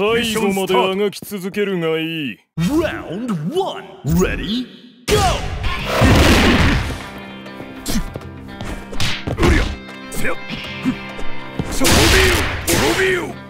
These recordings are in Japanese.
最後まであがき続けるがいい。Round 1 Ready Go! うりゃせやそ滅びよ滅びよ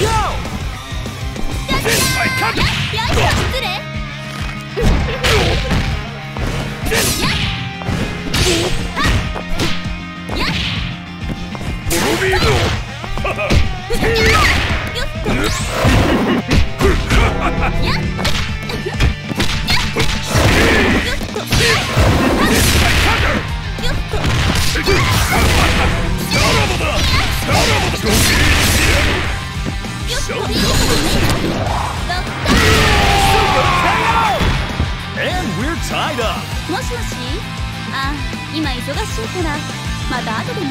This I can. もし今忙しいからまた後でね。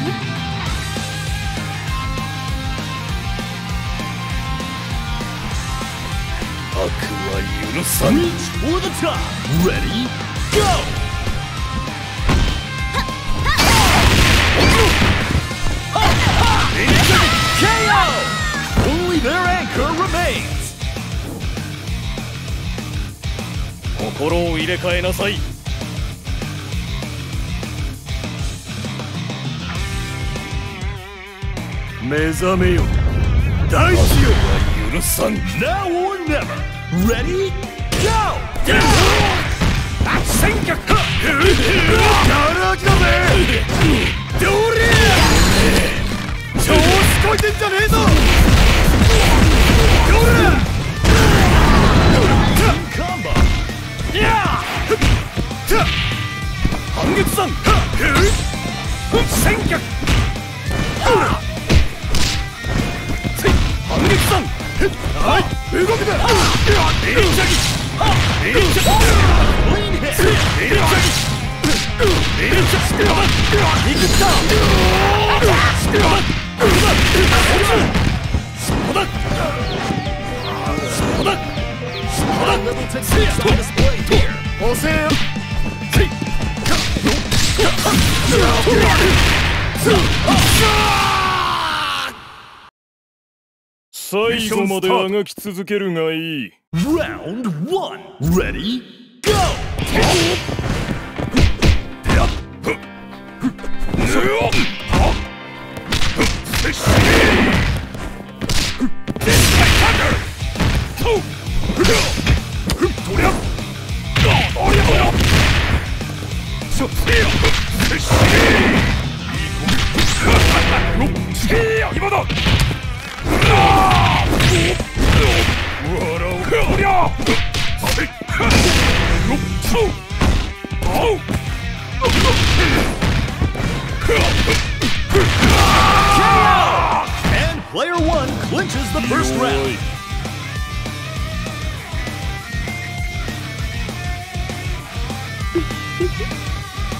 アクアユノサミーチフーダチャーレディーゴーを入れ替えなさい目覚めよ。大地よ。は許さん Now or never! Ready Go! 戦脚かガラキだぜどれ調子こいてんじゃねえぞどれエ最後まであがき続けるがいい。Round 1 Ready? Go! 今 おう And player 1 clinches the first round!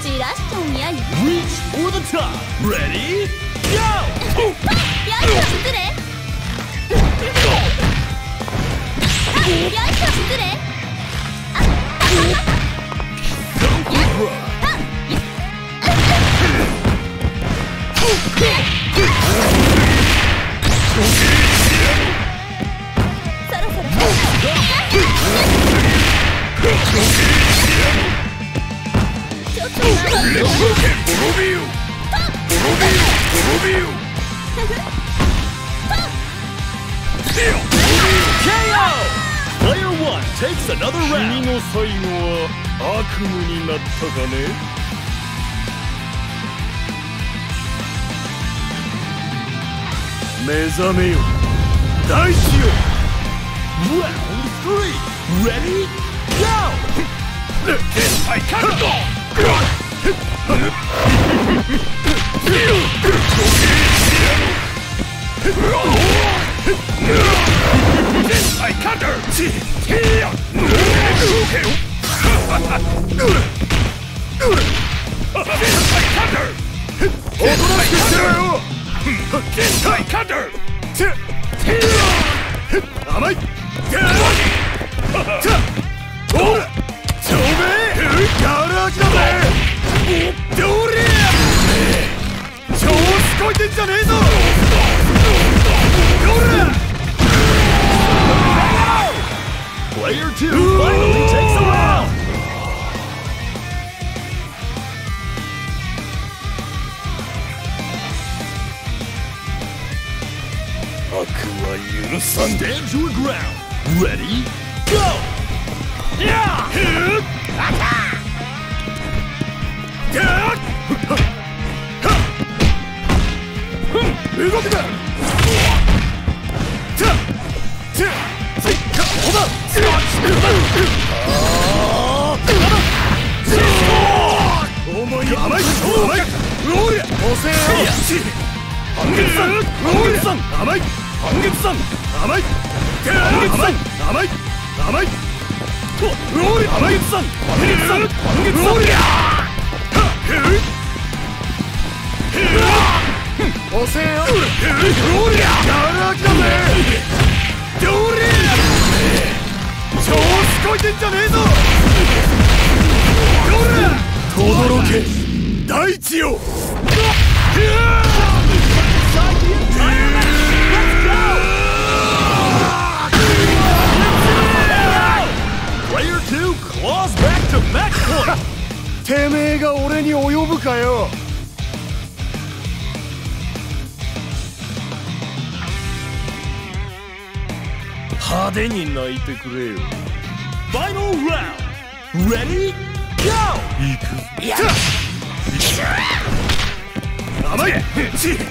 じらしちゃいやい Reach for the top! Ready Go! 君の最後は悪夢になったかね目覚めよ大地よ Round 3 Ready? Go! I can't go! やるあきだぜは許さん ground. Ready? Go! 動くな重い甘い。甘いおりゃ遅えよ半月さん半月さん甘い半月さん甘い。半月さん甘い。甘いおり半月さん半月さん半月さんおりゃ遅えよおりゃやるあきだぜ。どれ調子こい。てんじゃねえぞどれとどろけ大地よ てめえが俺に及ぶかよ。派手に泣いてくれよ。Final round. Ready? Go! 甘い。ち